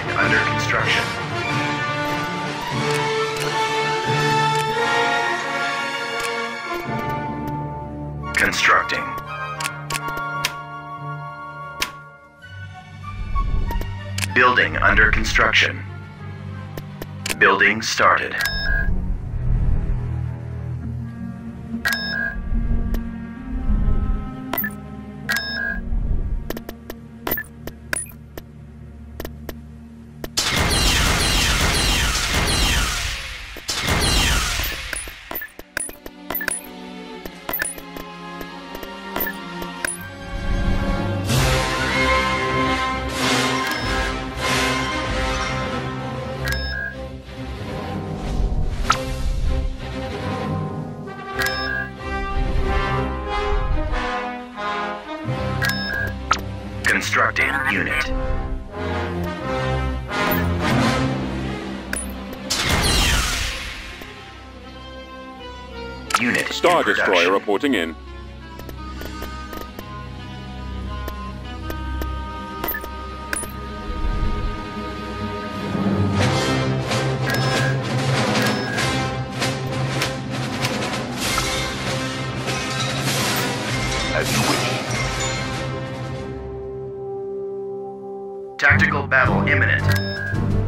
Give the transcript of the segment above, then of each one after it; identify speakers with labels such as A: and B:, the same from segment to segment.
A: Building under construction. Constructing. Building under construction. Building started.
B: Star Destroyer reporting in.
A: Tactical battle imminent.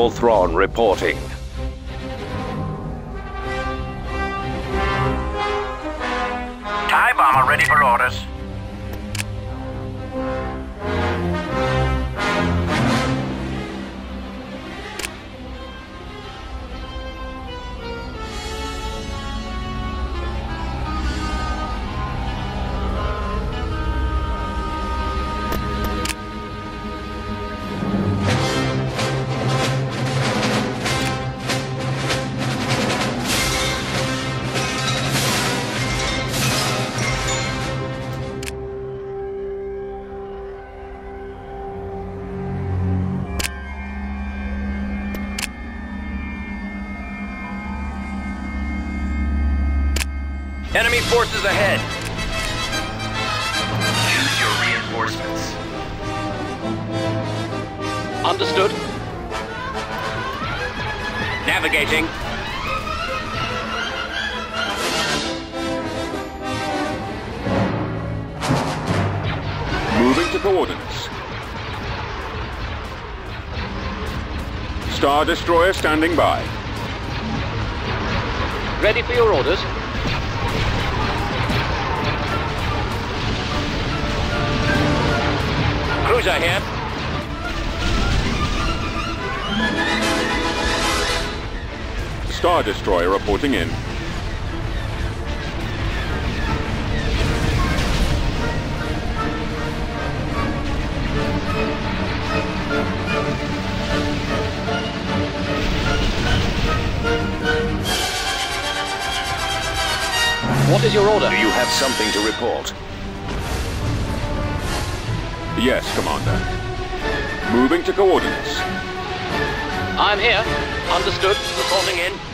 C: Admiral Thrawn reporting. Understood.
D: Navigating.
B: Moving to coordinates. Star Destroyer standing by.
C: Ready for your orders?
D: Cruiser here.
B: Star Destroyer reporting in.
C: What is your order? Do you have something to report?
B: Yes, Commander. Moving to coordinates.
C: I'm here. Understood.
D: Reporting in.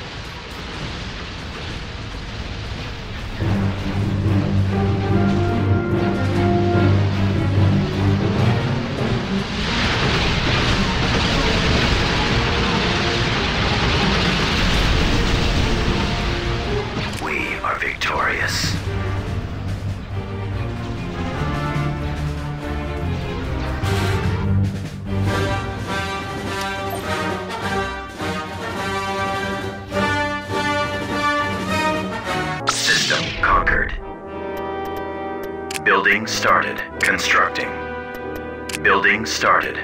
A: Building started.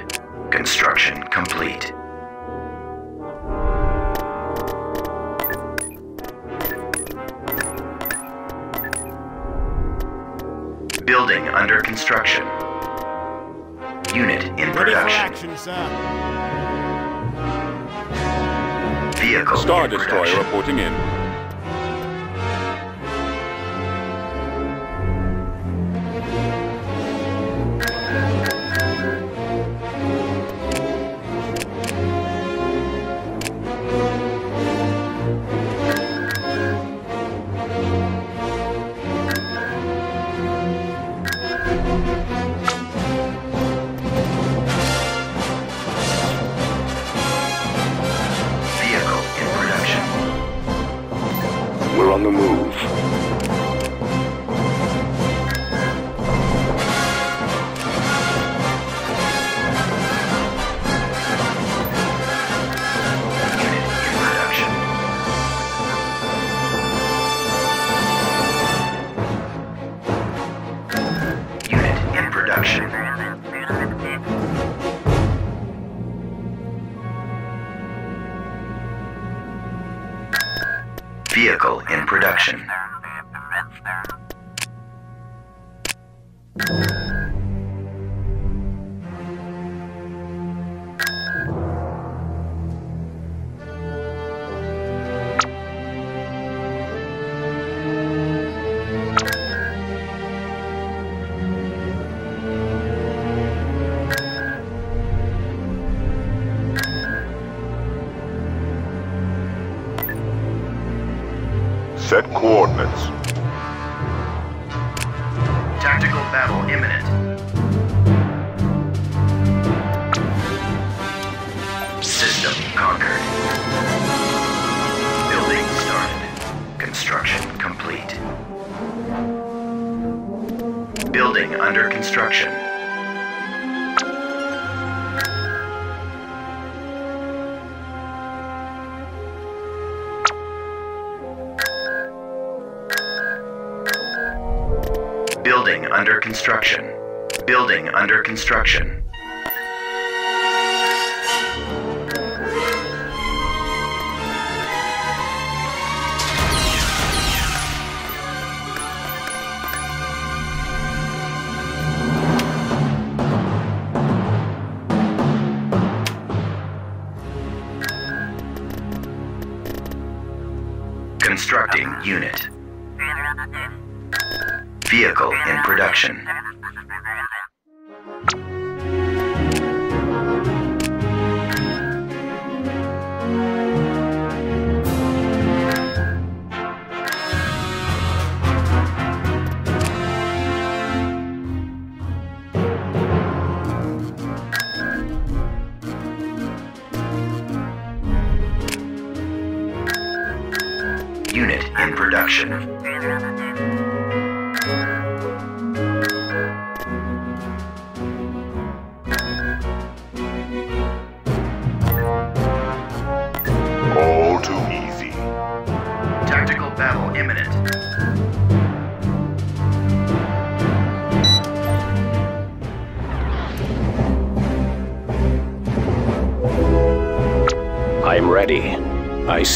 A: Construction complete. Building under construction. Unit in production.
E: action.
A: Vehicle
B: Star
A: in
B: Destroyer reporting in.
A: Building under construction. Building under construction. Constructing unit. Vehicle in production.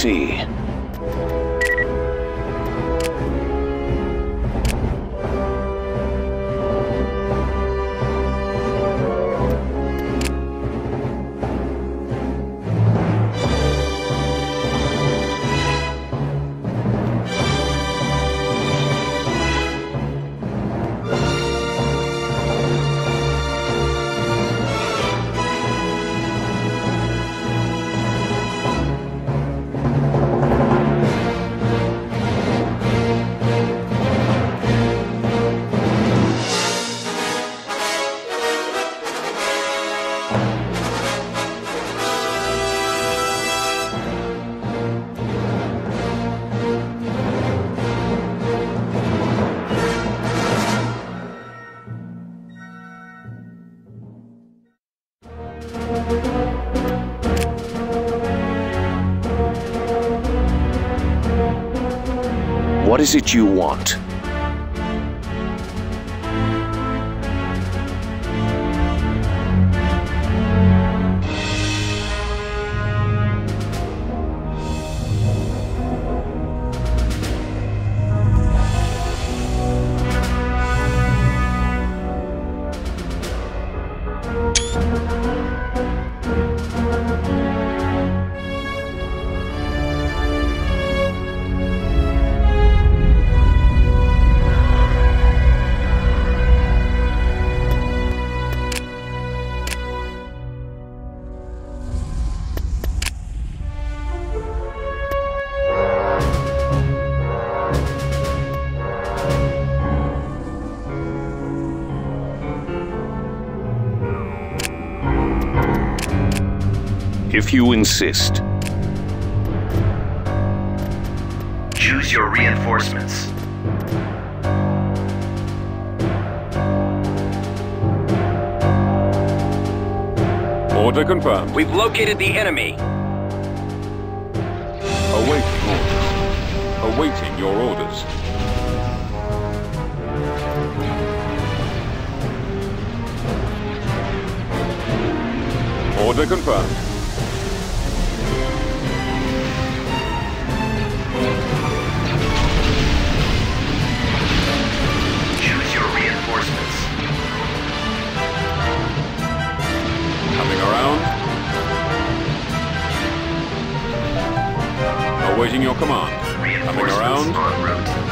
C: I is it you want? you you insist.
A: Choose your reinforcements.
B: Order confirmed.
D: We've located the enemy.
B: Awaiting orders. Awaiting your orders. Order confirmed. Around. Awaiting your command. Coming around.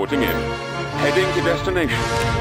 B: Reporting in. Heading to destination.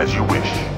F: As you wish.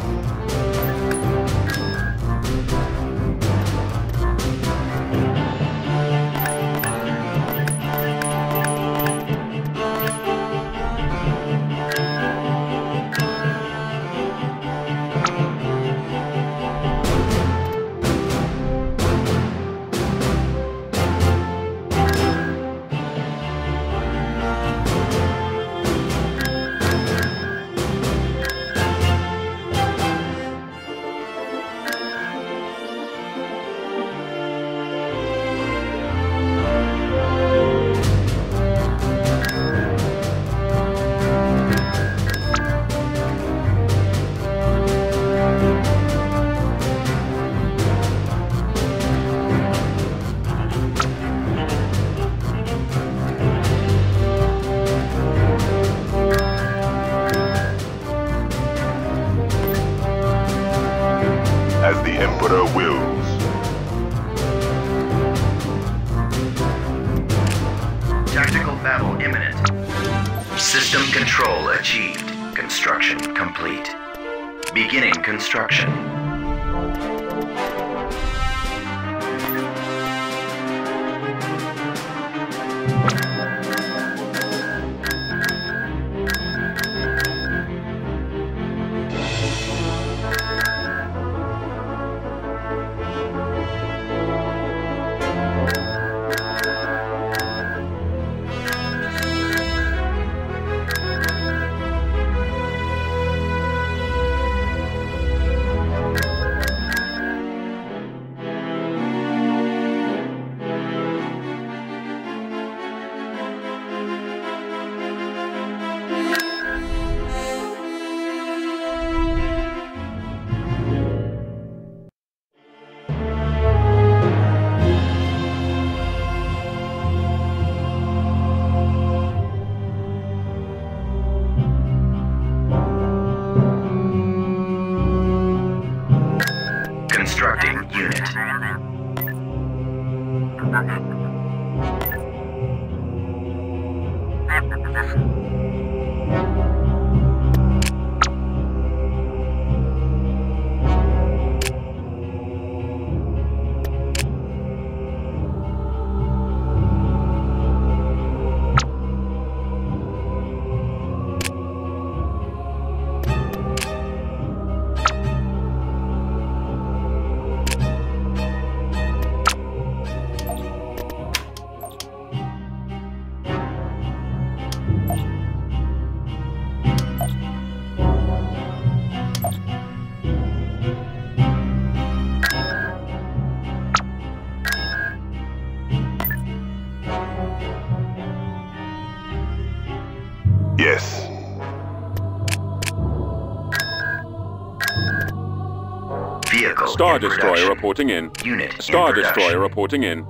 B: Star Destroyer reporting in.
A: Unit
B: Star
A: production.
B: Destroyer reporting in.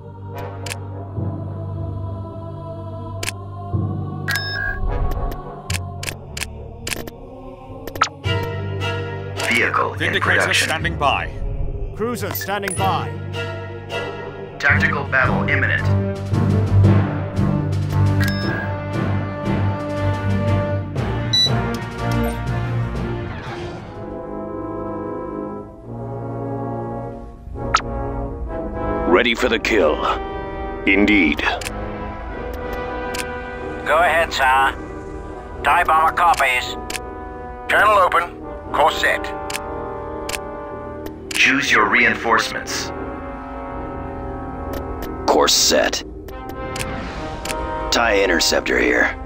A: Vehicle in
E: Vindicator
A: production.
E: standing by.
G: Cruiser standing by.
A: Tactical battle imminent.
C: Ready for the kill. Indeed.
D: Go ahead, sir. TIE bomber copies. Channel open. Course set.
A: Choose your reinforcements.
H: Course set. TIE interceptor here.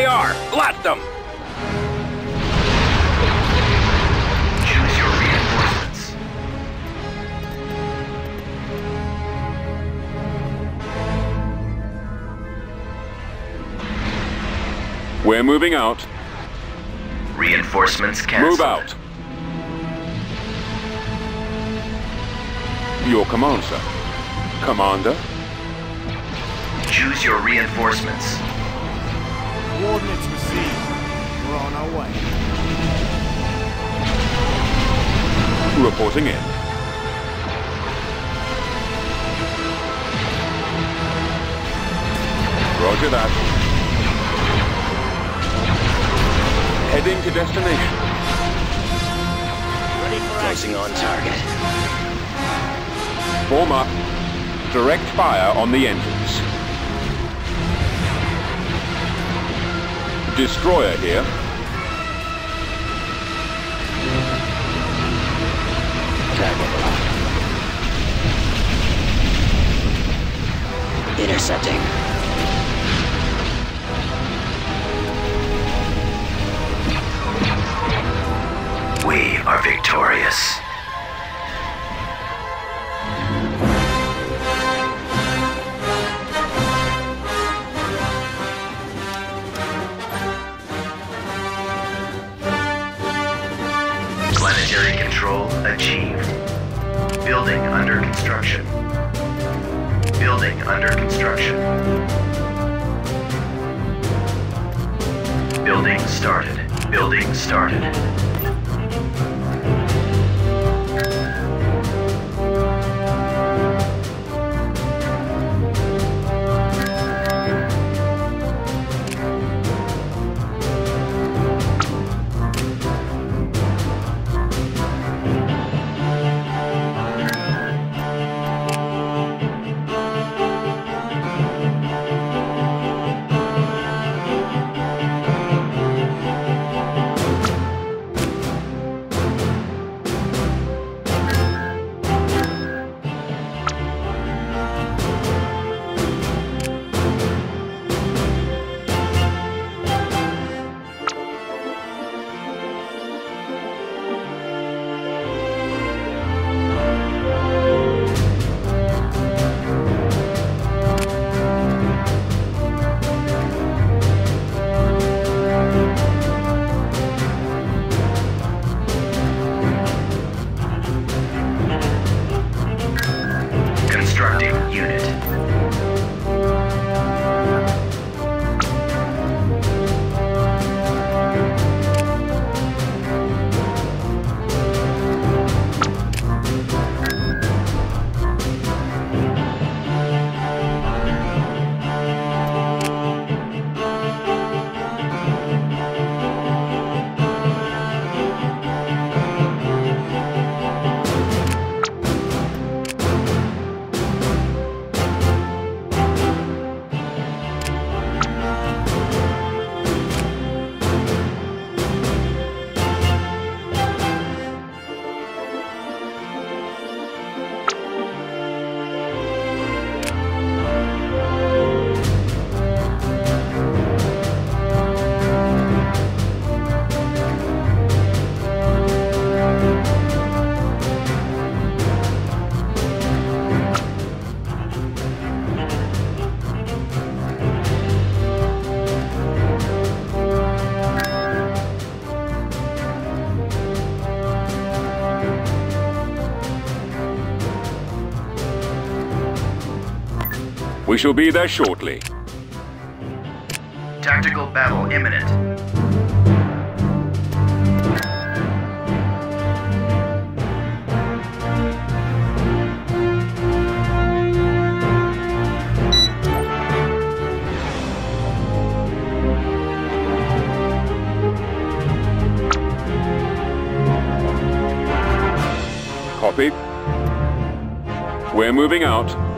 C: They are! Blast them!
A: Choose your reinforcements.
B: We're moving out.
A: Reinforcements cancelled.
B: Move out. Your command, sir. Commander?
A: Choose your reinforcements.
G: Coordinates received. We're on our way.
B: Reporting in. Roger that. Heading to destination.
G: Ready for
H: Closing on target.
B: Form up. Direct fire on the engines. Destroyer here.
H: Intercepting.
A: We are victorious. Achieved. Building under construction. Building under construction. Building started. Building started.
B: Shall be there shortly.
A: Tactical battle imminent.
B: Copy. We're moving out.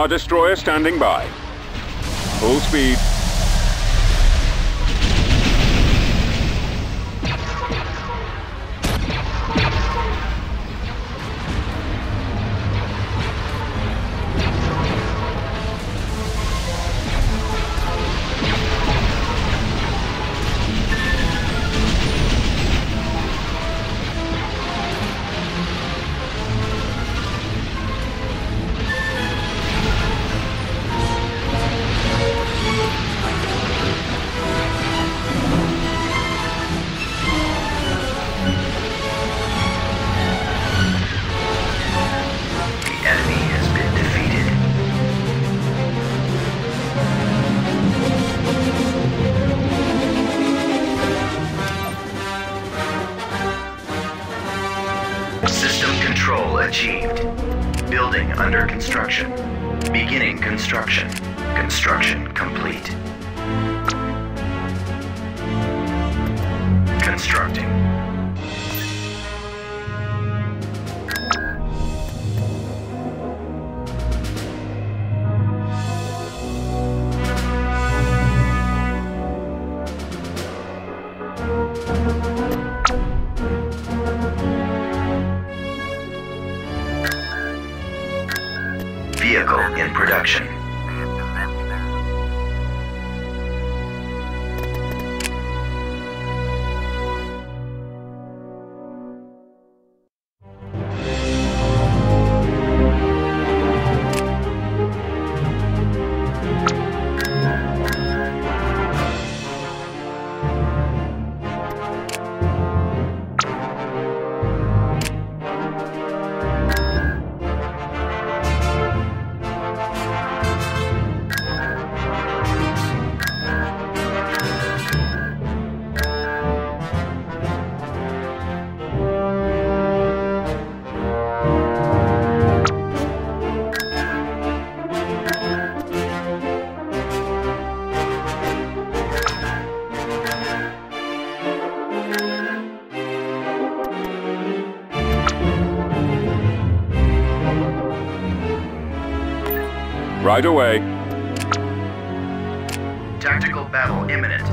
B: Star Destroyer standing by. Full speed.
A: Vehicle in production.
D: Right away.
A: Tactical battle imminent.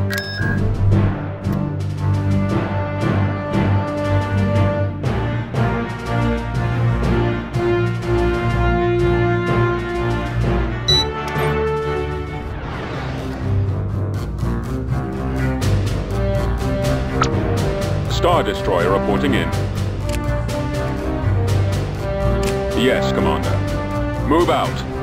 D: Star Destroyer reporting in. Yes, Commander. Move out.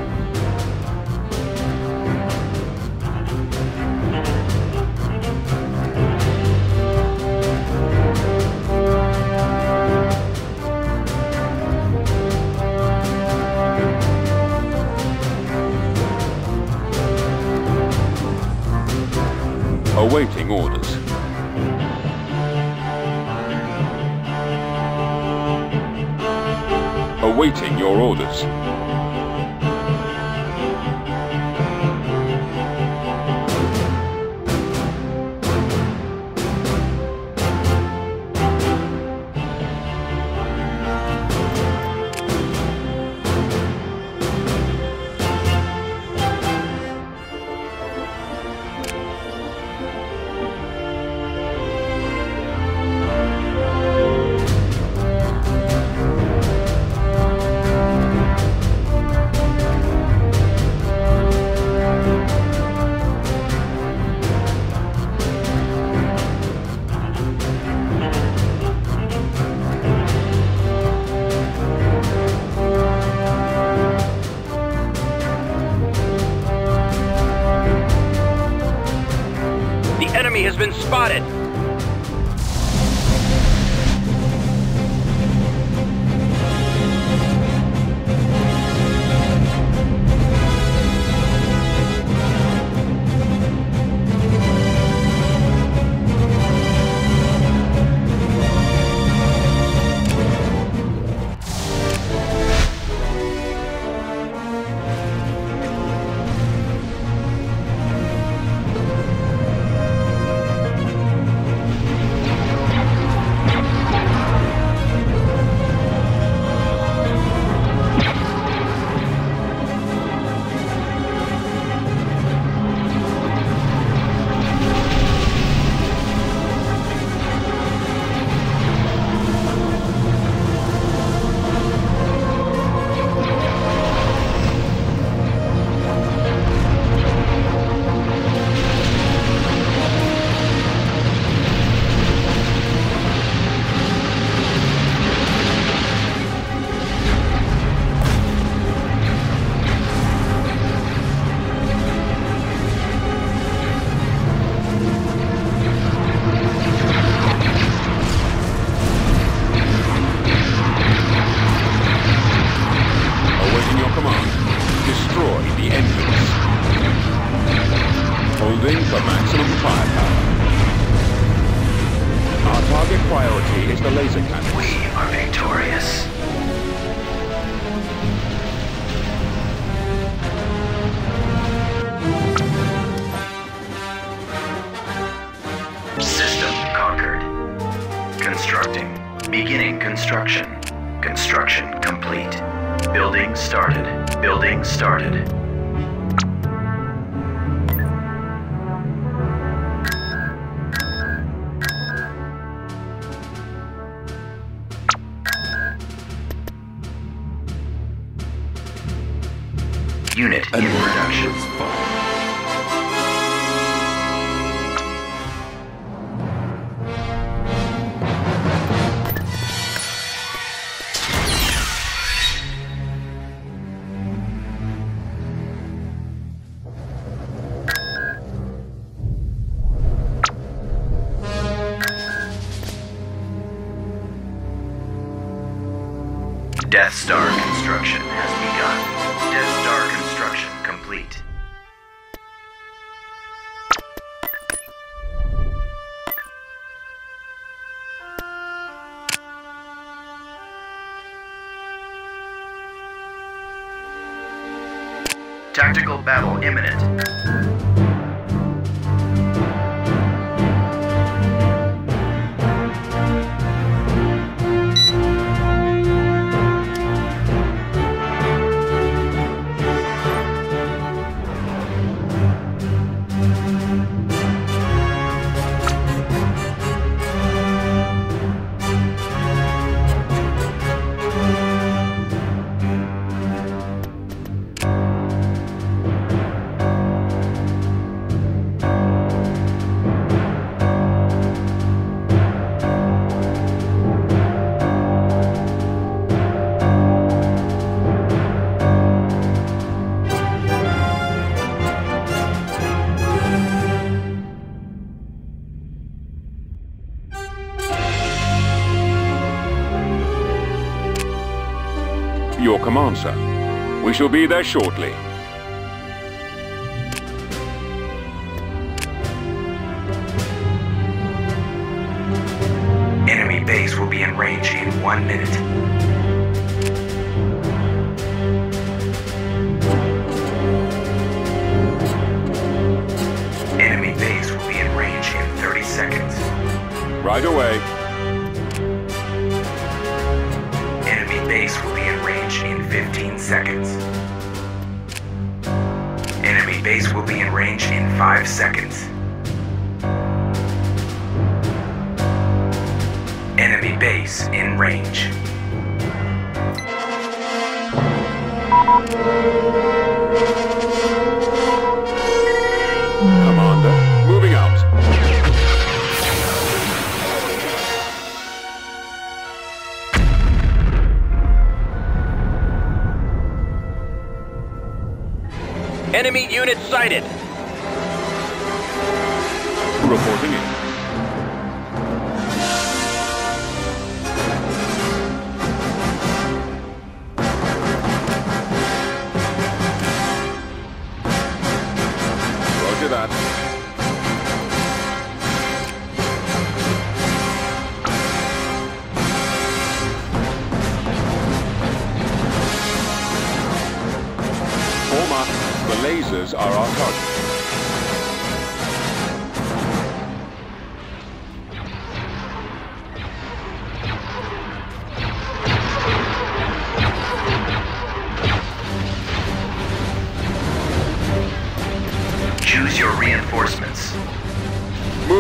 D: Awaiting orders. Awaiting your orders.
B: Has been spotted.
A: Death Star construction has begun. Death Star construction complete. Tactical battle imminent.
B: We shall be there shortly.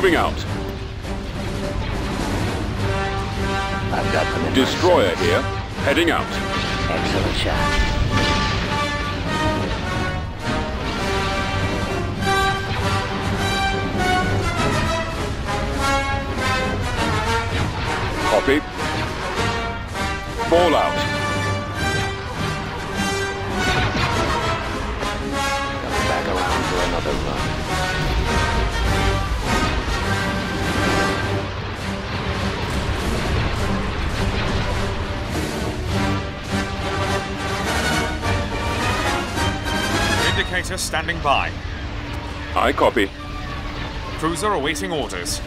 B: Moving out.
H: I've got them in
B: Destroyer
H: my
B: here. Heading out.
H: Excellent shot.
B: Copy. Fallout.
G: Locator standing by.
B: I copy.
G: Cruiser awaiting orders.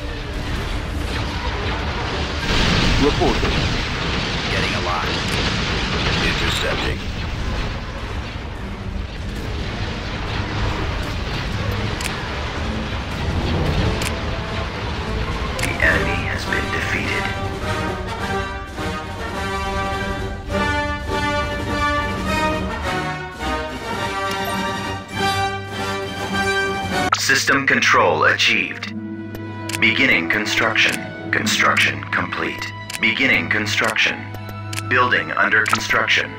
B: Reporting.
C: Getting alive. Intercepting.
A: System control achieved. Beginning construction. Construction complete. Beginning construction. Building under construction.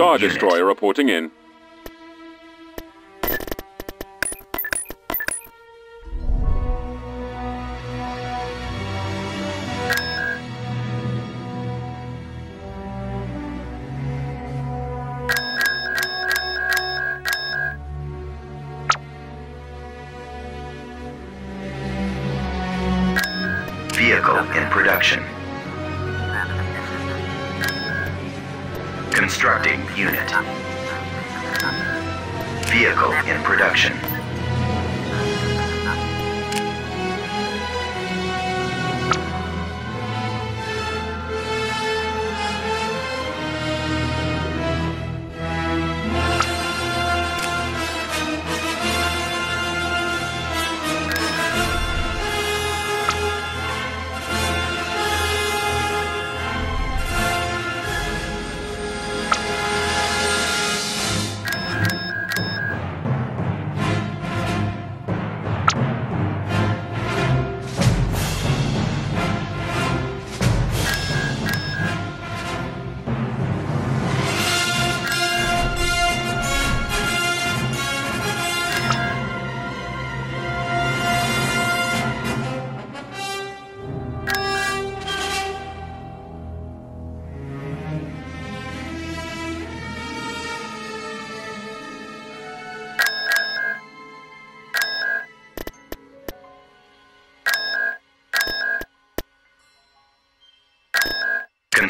B: Star
A: unit.
B: Destroyer reporting in.
A: Vehicle in production. Constructing unit. Vehicle in production.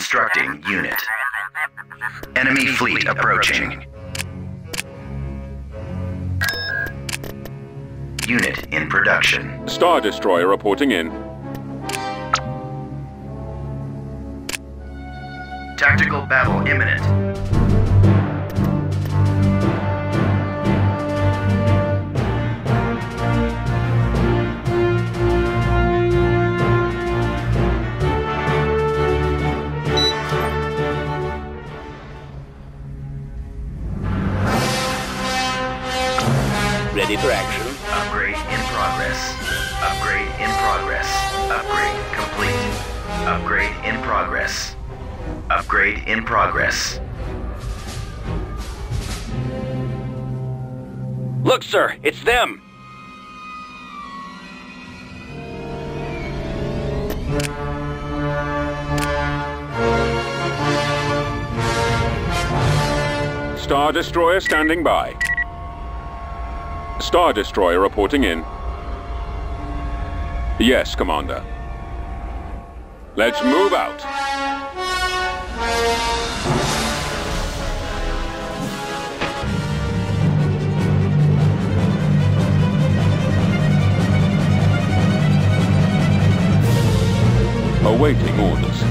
A: Constructing unit. Enemy fleet approaching. Unit in production.
B: Star Destroyer reporting in.
A: Tactical battle imminent. Progress. Upgrade in progress.
C: Look, sir, it's them.
B: Star Destroyer standing by. Star Destroyer reporting in. Yes, Commander. Let's move out. Awaiting orders.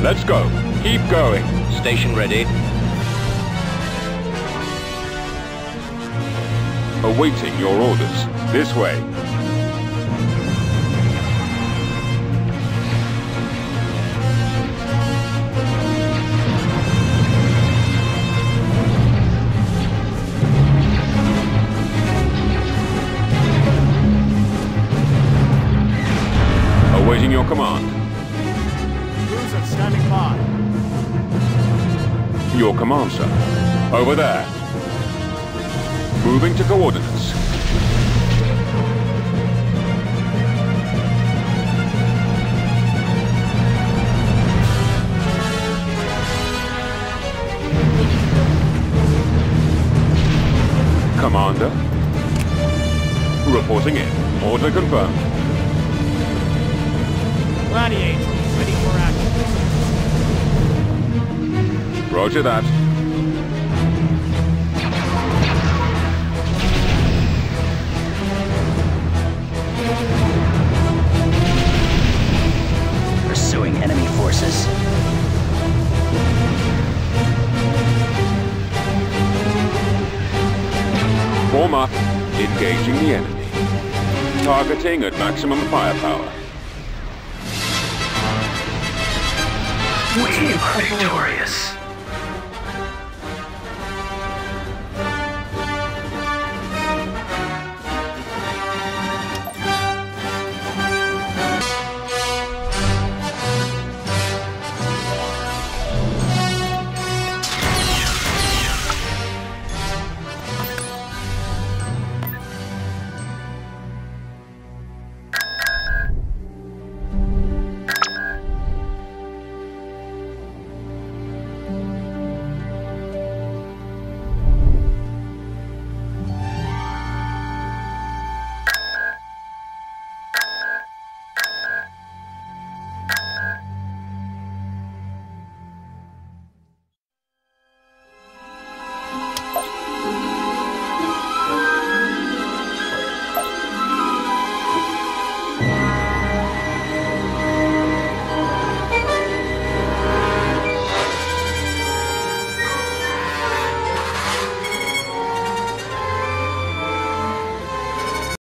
B: Let's go. Keep going.
C: Station ready.
B: Awaiting your orders. This way. command.
G: Cruiser standing by.
B: Your command, sir. Over there. Moving to coordinates. Commander, reporting in. Order confirmed.
G: Gladiator, ready for action.
B: Roger that.
E: Pursuing enemy forces.
B: Form up. Engaging the enemy. Targeting at maximum firepower.
A: We are victorious.